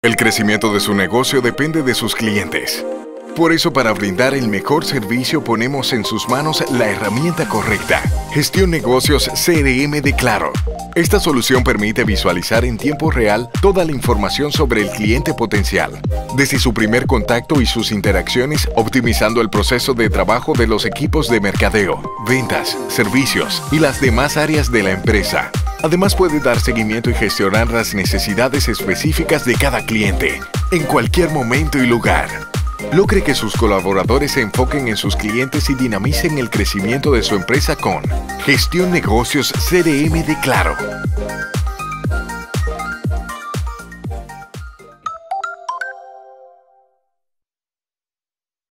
El crecimiento de su negocio depende de sus clientes. Por eso, para brindar el mejor servicio, ponemos en sus manos la herramienta correcta. Gestión Negocios CRM de Claro. Esta solución permite visualizar en tiempo real toda la información sobre el cliente potencial, desde su primer contacto y sus interacciones, optimizando el proceso de trabajo de los equipos de mercadeo, ventas, servicios y las demás áreas de la empresa. Además puede dar seguimiento y gestionar las necesidades específicas de cada cliente, en cualquier momento y lugar. Logre que sus colaboradores se enfoquen en sus clientes y dinamicen el crecimiento de su empresa con Gestión Negocios CRM de Claro.